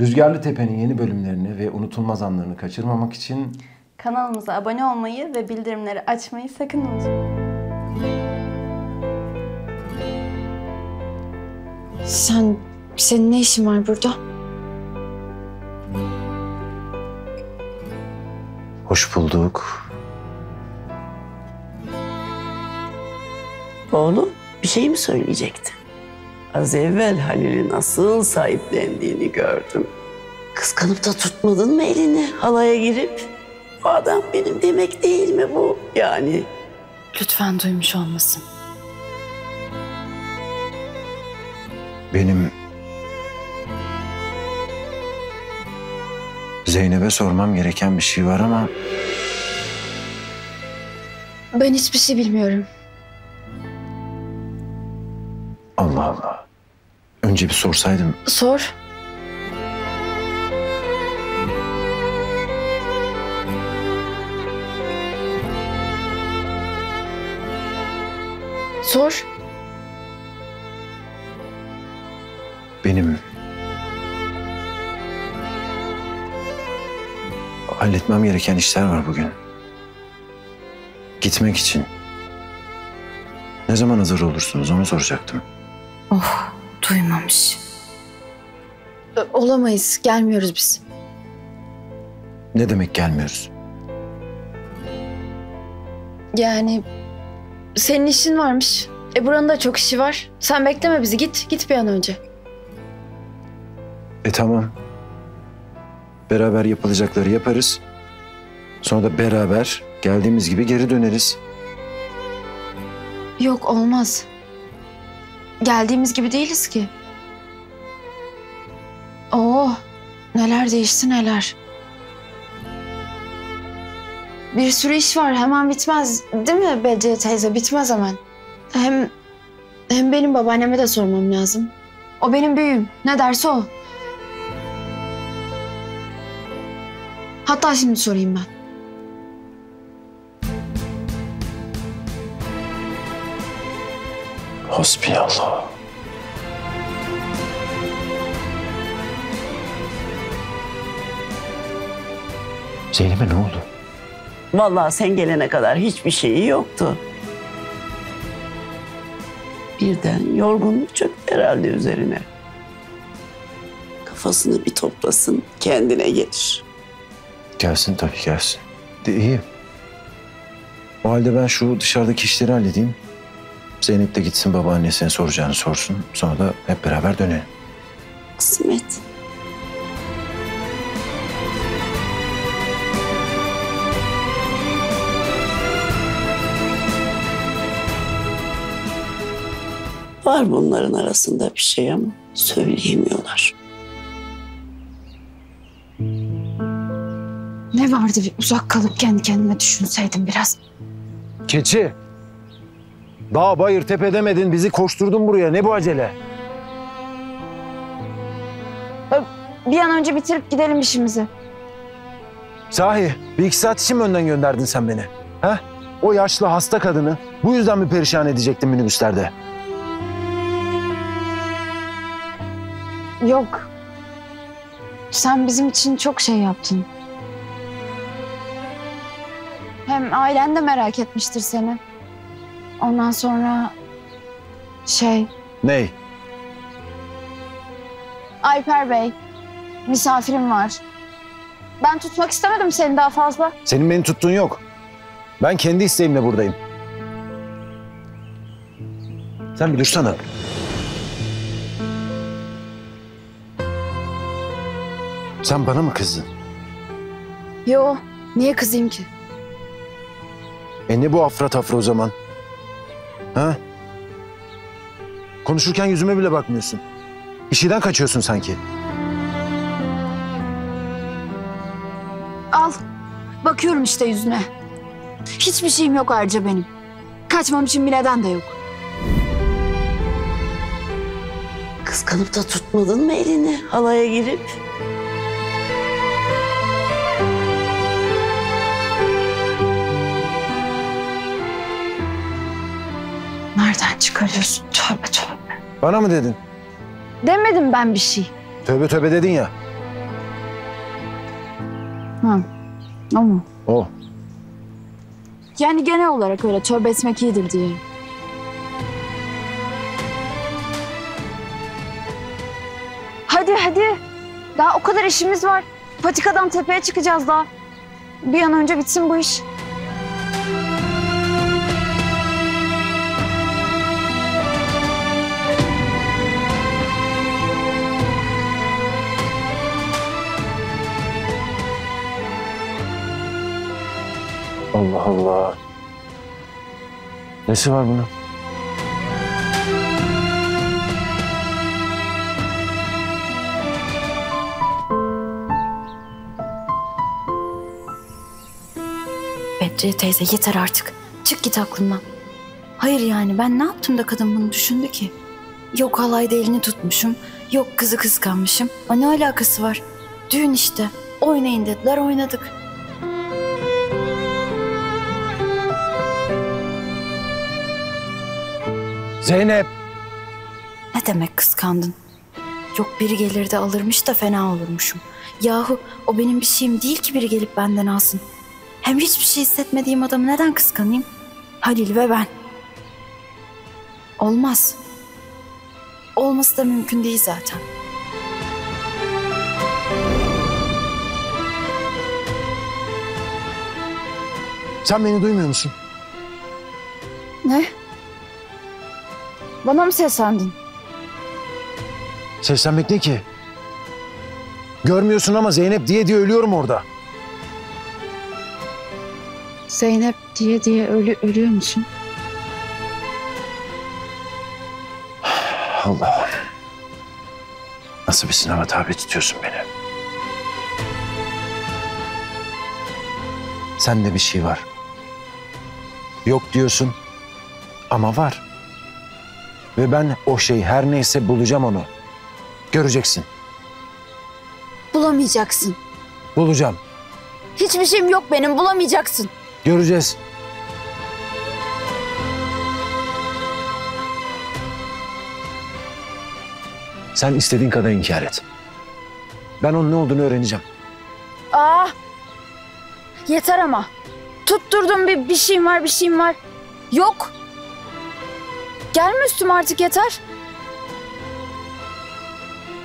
Rüzgarlı Tepe'nin yeni bölümlerini ve unutulmaz anlarını kaçırmamak için Kanalımıza abone olmayı ve bildirimleri açmayı sakın unutmayın. Sen, senin ne işin var burada? hoş bulduk. Oğlum bir şey mi söyleyecektin? Az evvel Halil'in asıl sahiplendiğini gördüm. Kıskanıp da tutmadın mı elini halaya girip? Bu adam benim demek değil mi bu? Yani Lütfen duymuş olmasın. Benim Zeynep'e sormam gereken bir şey var ama Ben hiçbir şey bilmiyorum. Allah Allah. Önce bir sorsaydım Sor. Sor. benim halletmem gereken işler var bugün. Gitmek için. Ne zaman hazır olursunuz onu soracaktım. Oh, duymamış. Olamayız, gelmiyoruz biz. Ne demek gelmiyoruz? Yani senin işin varmış. E buranın da çok işi var. Sen bekleme bizi, git. Git bir an önce. E tamam. Beraber yapılacakları yaparız. Sonra da beraber geldiğimiz gibi geri döneriz. Yok, olmaz. Geldiğimiz gibi değiliz ki. Oo, neler değişti neler. Bir sürü iş var, hemen bitmez. Değil mi Bediye teyze? Bitmez hemen. Hem, hem benim babaanneme de sormam lazım. O benim büyüğüm. Ne derse o. Hatta şimdi sorayım ben. Hasbiyallah. Zeynep'e ne oldu? vallahi sen gelene kadar hiçbir şeyi yoktu. Birden yorgunluk çöktü herhalde üzerine. Kafasını bir toplasın kendine gelir. Gelsin tabii gelsin. De iyi. O halde ben şu dışarıdaki işleri halledeyim. Zeynep de gitsin babaannesine soracağını sorsun. Sonra da hep beraber dönelim. Kısmet. Var bunların arasında bir şey ama söyleyemiyorlar. Ne vardı bir uzak kalıp kendi kendime düşünseydim biraz. Keçi. Dağ bayır tepe demedin bizi koşturdun buraya. Ne bu acele? Bir an önce bitirip gidelim işimizi. Sahi bir iki saat için mi önden gönderdin sen beni? Ha? O yaşlı hasta kadını bu yüzden mi perişan edecektin minibüslerde? Yok. Sen bizim için çok şey yaptın. Hem ailen de merak etmiştir seni. Ondan sonra şey Ney? Alper Bey misafirim var. Ben tutmak istemedim seni daha fazla. Senin beni tuttuğun yok. Ben kendi isteğimle buradayım. Sen bir dursana. Sen bana mı kızdın? Yo niye kızayım ki? E ne bu afra tafra o zaman? Ha? Konuşurken yüzüme bile bakmıyorsun. Bir şeyden kaçıyorsun sanki. Al. Bakıyorum işte yüzüne. Hiçbir şeyim yok ayrıca benim. Kaçmam için bir neden de yok. Kıskanıp da tutmadın mı elini halaya girip? Çıkarıyorsun? Tövbe tövbe. Bana mı dedin? Demedim ben bir şey. Tövbe tövbe dedin ya. Ha. Ama. O. Yani genel olarak öyle tövbe etmek iyidir diye. Hadi hadi. Daha o kadar işimiz var. Patikadan tepeye çıkacağız daha. Bir an önce bitsin bu iş. Allah. Nesi var bunun? Bedriye teyze yeter artık. Çık git aklımdan. Hayır yani ben ne yaptım da kadın bunu düşündü ki? Yok halayda elini tutmuşum. Yok kızı kıskanmışım. A ne alakası var? Düğün işte. Oynayın dediler oynadık. Zeynep. Ne demek kıskandın? Yok biri gelir de alırmış da fena olurmuşum. Yahu o benim bir şeyim değil ki biri gelip benden alsın. Hem hiçbir şey hissetmediğim adamı neden kıskanayım? Halil ve ben. Olmaz. Olması da mümkün değil zaten. Sen beni duymuyor musun? Ne? Bana mı seslendin? Seslenmek ne ki? Görmüyorsun ama Zeynep diye diye ölüyorum orada. Zeynep diye diye ölü, ölüyor musun? Allah. Nasıl bir sınava tabi tutuyorsun beni? Sende bir şey var. Yok diyorsun ama var. Ve ben o şey her neyse bulacağım onu. Göreceksin. Bulamayacaksın. Bulacağım. Hiçbir şeyim yok benim bulamayacaksın. Göreceğiz. Sen istediğin kadar inkar et. Ben onun ne olduğunu öğreneceğim. Aa! Yeter ama. Tutturdum bir, bir şeyim var bir şeyim var. Yok. Gelme üstüme artık yeter.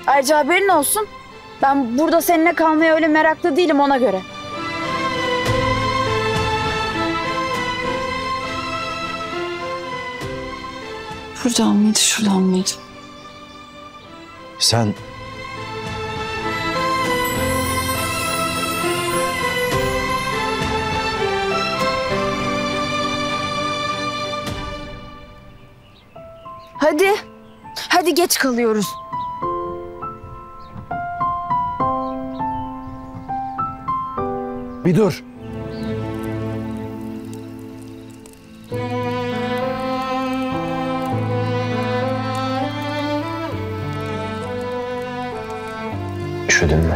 Ayrıca haberin olsun. Ben burada seninle kalmaya öyle meraklı değilim ona göre. Buradan mıydı şuradan mıydı? Sen Hadi. Hadi geç kalıyoruz. bir dur. Üşüdün mü?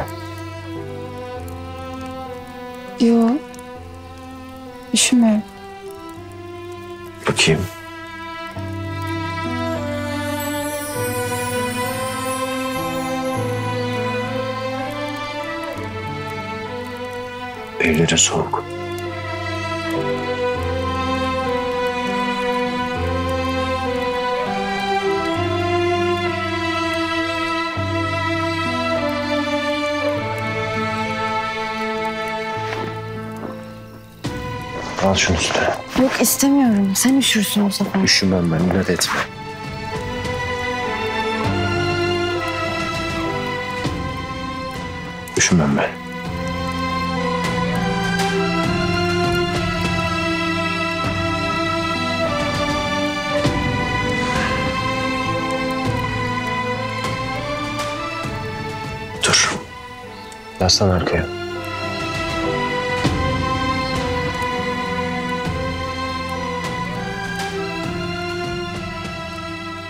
Yok. Üşümüyorum. Bakayım. Soğuk. Al şunu üstüne. Yok istemiyorum. Sen üşürsün o sefer. Üşümem ben, inat etme. Üşümem ben. Yaslan arkaya.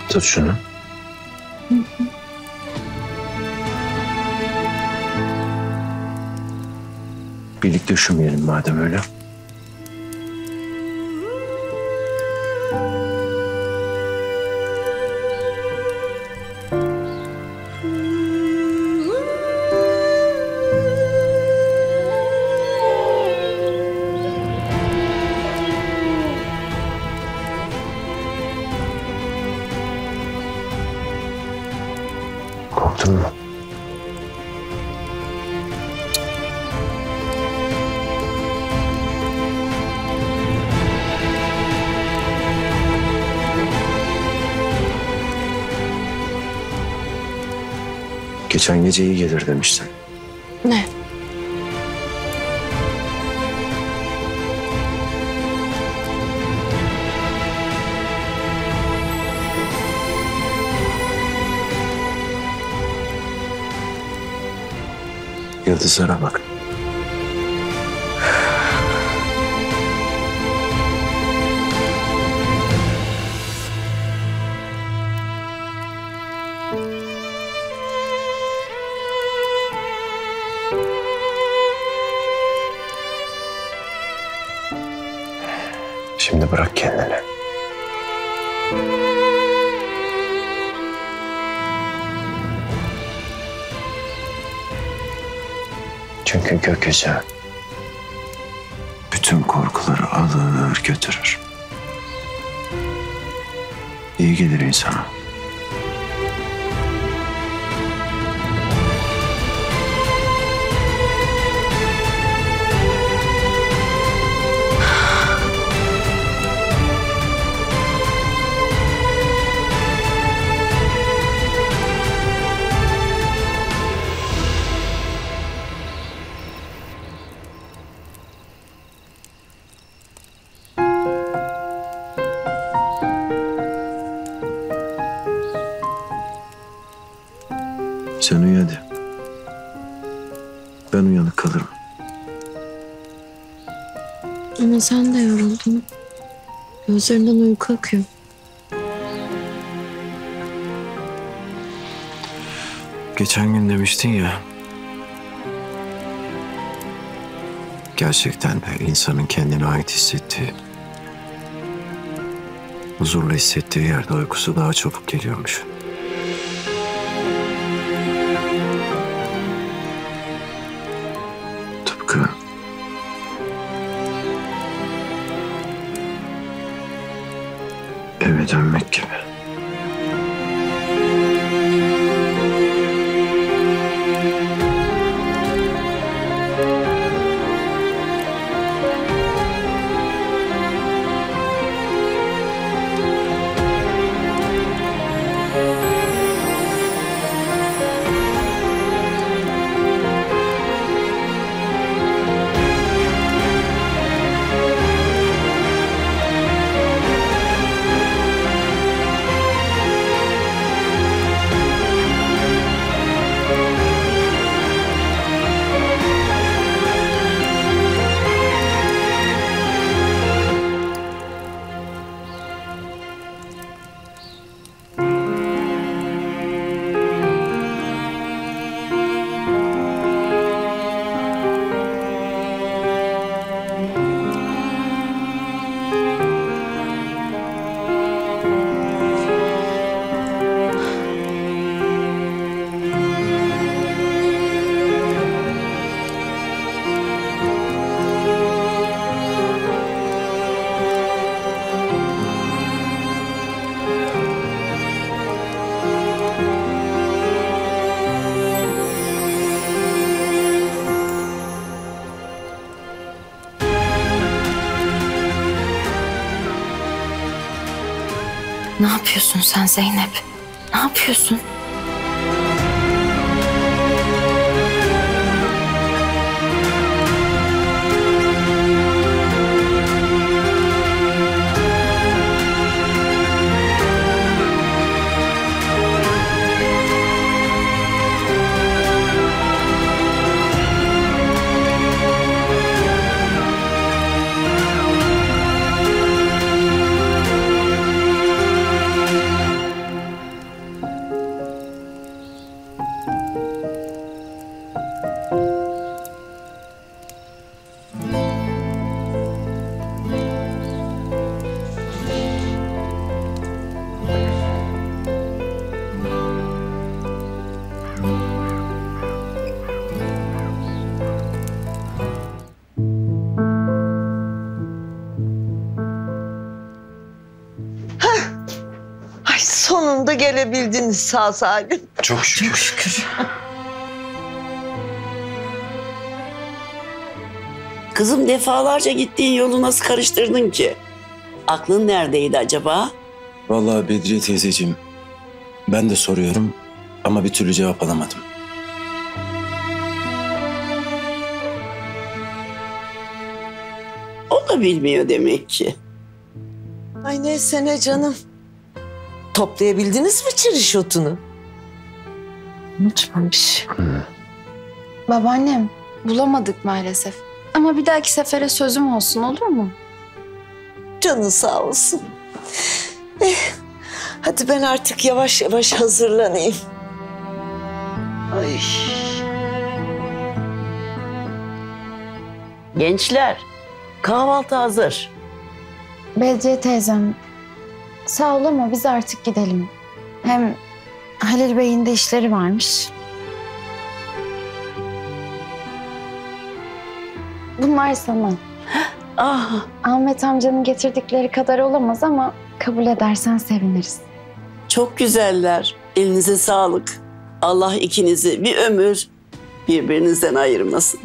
Tut şunu. Birlikte üşümeyelim madem öyle. Geçen gece iyi gelir demiştin. Ne? Yıldızlara bak. Şimdi bırak kendini. Çünkü gökyüzü bütün korkuları alır götürür. İyi gelir insana. Ama sen de yoruldun. Gözlerinden uyku akıyor. Geçen gün demiştin ya. Gerçekten de insanın kendine ait hissettiği, huzurlu hissettiği yerde uykusu daha çabuk geliyormuş. Eve dönmek gibi. Ne yapıyorsun sen Zeynep? Ne yapıyorsun? sonunda gelebildiniz sağ salim. Çok şükür. Çok şükür. Kızım defalarca gittiğin yolu nasıl karıştırdın ki? Aklın neredeydi acaba? Vallahi Bedriye teyzeciğim, ben de soruyorum ama bir türlü cevap alamadım. O da bilmiyor demek ki. Ay neyse ne canım. Toplayabildiniz mi çiriş otunu? Unutmamış. Babaannem bulamadık maalesef. Ama bir dahaki sefere sözüm olsun olur mu? Canı sağ olsun. Eh, hadi ben artık yavaş yavaş hazırlanayım. Ay. Gençler, kahvaltı hazır. Bedriye teyzem sağ ol ama biz artık gidelim. Hem Halil Bey'in de işleri varmış. Bunlar sana. Ah, Ahmet amcanın getirdikleri kadar olamaz ama kabul edersen seviniriz. çok güzeller. Elinize sağlık. Allah ikinizi bir ömür birbirinizden ayırmasın.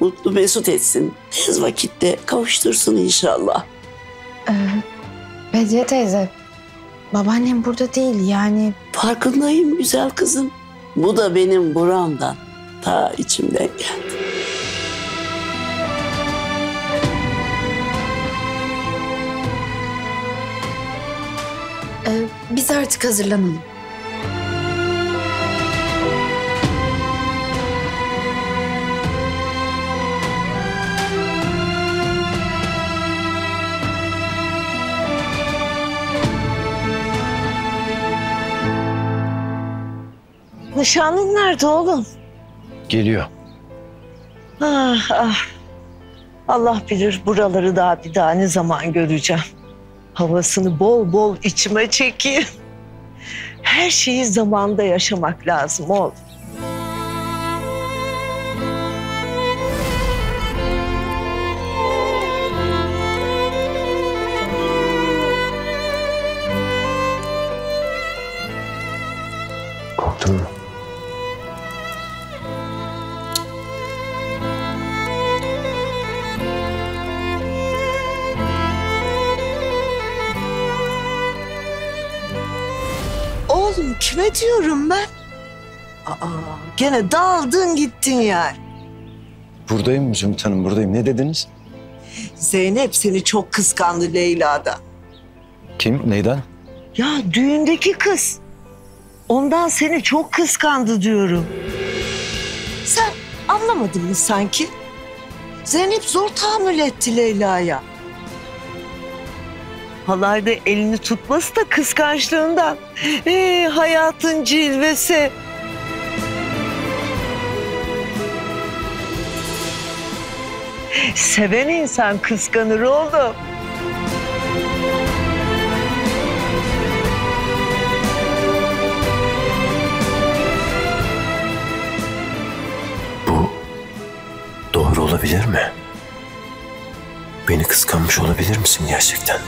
Mutlu mesut etsin. Tez vakitte kavuştursun inşallah. Ee, Bedriye teyze, babaannem burada değil yani Farkındayım güzel kızım. Bu da benim buramdan. Ta içimden geldi. e, biz artık hazırlanalım. Nişanlın nerede oğlum? Geliyor. Ah ah. Allah bilir buraları daha bir daha ne zaman göreceğim. Havasını bol bol içime çekeyim. Her şeyi zamanda yaşamak lazım oğlum. Diyorum ben? Aa, gene daldın gittin yani. Buradayım Zümrüt Hanım buradayım. Ne dediniz? Zeynep seni çok kıskandı Leyla'da. Kim? Neyden? Ya düğündeki kız. Ondan seni çok kıskandı diyorum. Sen anlamadın mı sanki? Zeynep zor tahammül etti Leyla'ya. Halayda elini tutması da kıskançlığından. Ee, hayatın cilvesi. Seven insan kıskanır oğlum. Bu doğru olabilir mi? Beni kıskanmış olabilir misin gerçekten?